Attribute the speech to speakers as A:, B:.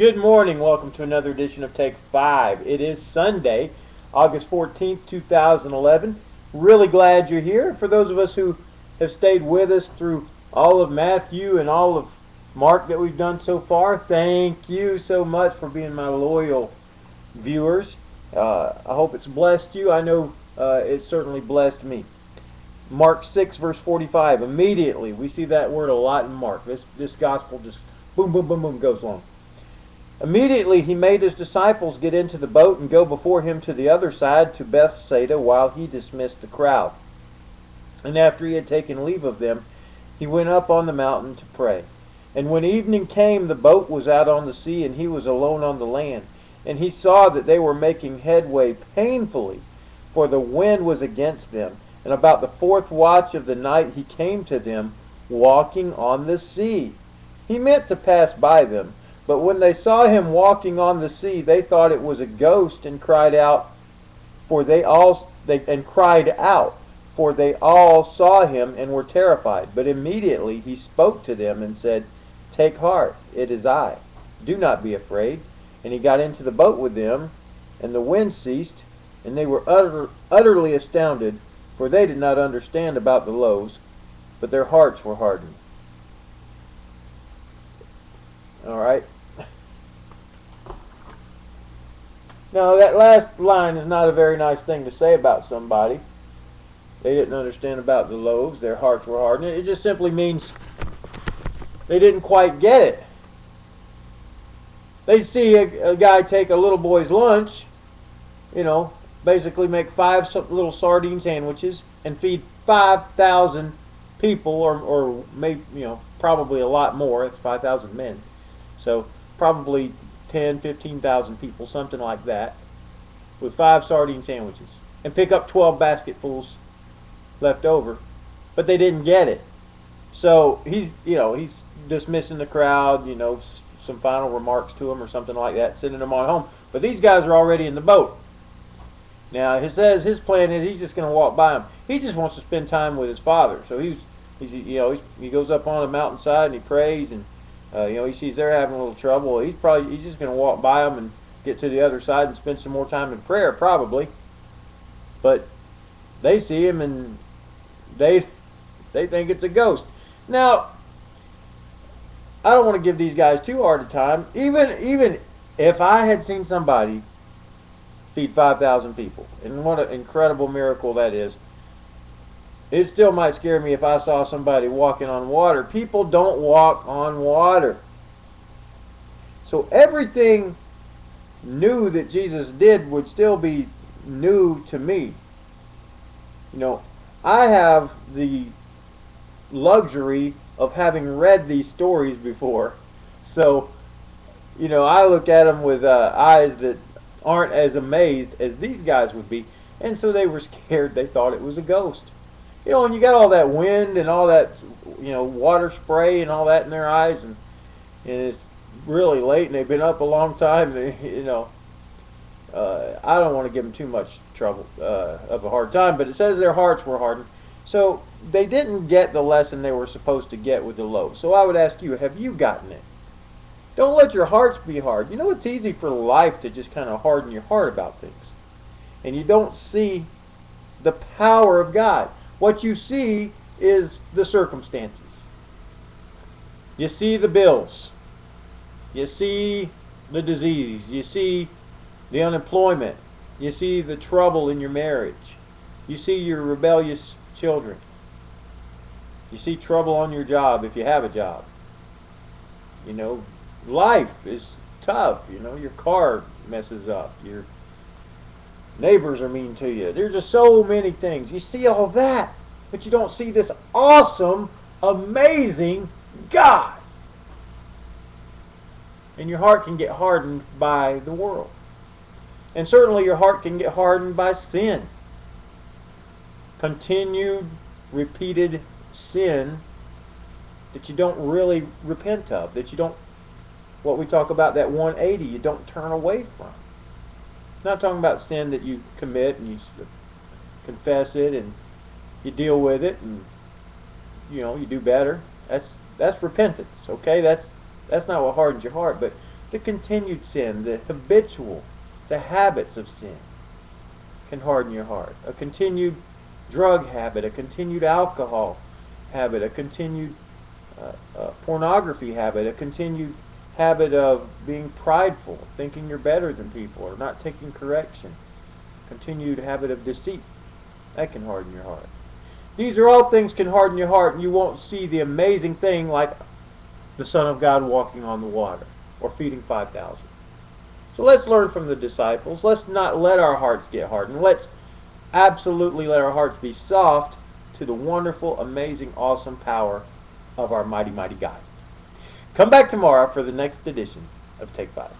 A: Good morning. Welcome to another edition of Take 5. It is Sunday, August 14th, 2011. Really glad you're here. For those of us who have stayed with us through all of Matthew and all of Mark that we've done so far, thank you so much for being my loyal viewers. Uh, I hope it's blessed you. I know uh, it certainly blessed me. Mark 6, verse 45. Immediately, we see that word a lot in Mark. This, this gospel just boom, boom, boom, boom goes along. Immediately he made his disciples get into the boat and go before him to the other side to Bethsaida while he dismissed the crowd. And after he had taken leave of them, he went up on the mountain to pray. And when evening came, the boat was out on the sea, and he was alone on the land. And he saw that they were making headway painfully, for the wind was against them. And about the fourth watch of the night he came to them, walking on the sea. He meant to pass by them but when they saw him walking on the sea, they thought it was a ghost and cried out, for they all they and cried out, for they all saw him and were terrified. But immediately he spoke to them and said, Take heart, it is I. Do not be afraid. And he got into the boat with them, and the wind ceased, and they were utter, utterly astounded, for they did not understand about the loaves, but their hearts were hardened. All right. Now, that last line is not a very nice thing to say about somebody. They didn't understand about the loaves. Their hearts were hardened. It just simply means they didn't quite get it. They see a, a guy take a little boy's lunch, you know, basically make five little sardine sandwiches and feed 5,000 people, or, or maybe, you know, probably a lot more. It's 5,000 men. So probably 10, 15,000 people, something like that, with five sardine sandwiches, and pick up 12 basketfuls left over. But they didn't get it. So he's, you know, he's dismissing the crowd, you know, some final remarks to them or something like that, sending them on home. But these guys are already in the boat. Now, he says his plan is he's just going to walk by them. He just wants to spend time with his father. So he's, he's you know, he's, he goes up on the mountainside and he prays and uh, you know, he sees they're having a little trouble. He's probably he's just going to walk by them and get to the other side and spend some more time in prayer, probably. But they see him and they they think it's a ghost. Now, I don't want to give these guys too hard a time. Even even if I had seen somebody feed five thousand people, and what an incredible miracle that is. It still might scare me if I saw somebody walking on water. People don't walk on water. So everything new that Jesus did would still be new to me. You know, I have the luxury of having read these stories before. So, you know, I look at them with uh, eyes that aren't as amazed as these guys would be. And so they were scared. They thought it was a ghost you know, and you got all that wind and all that, you know, water spray and all that in their eyes, and, and it's really late and they've been up a long time, you know, uh, I don't want to give them too much trouble uh, of a hard time, but it says their hearts were hardened. So they didn't get the lesson they were supposed to get with the loaves. So I would ask you, have you gotten it? Don't let your hearts be hard. You know, it's easy for life to just kind of harden your heart about things. And you don't see the power of God. What you see is the circumstances. You see the bills. You see the disease. You see the unemployment. You see the trouble in your marriage. You see your rebellious children. You see trouble on your job if you have a job. You know, life is tough. You know, your car messes up. Your Neighbors are mean to you. There's just so many things. You see all that, but you don't see this awesome, amazing God. And your heart can get hardened by the world. And certainly your heart can get hardened by sin. Continued, repeated sin that you don't really repent of, that you don't, what we talk about, that 180, you don't turn away from not talking about sin that you commit and you confess it and you deal with it and you know you do better. That's that's repentance. Okay, that's that's not what hardens your heart. But The continued sin, the habitual, the habits of sin can harden your heart. A continued drug habit, a continued alcohol habit, a continued uh, uh, pornography habit, a continued habit of being prideful, thinking you're better than people, or not taking correction, continued habit of deceit. That can harden your heart. These are all things can harden your heart, and you won't see the amazing thing like the Son of God walking on the water or feeding 5,000. So let's learn from the disciples. Let's not let our hearts get hardened. Let's absolutely let our hearts be soft to the wonderful, amazing, awesome power of our mighty, mighty God. Come back tomorrow for the next edition of Take Five.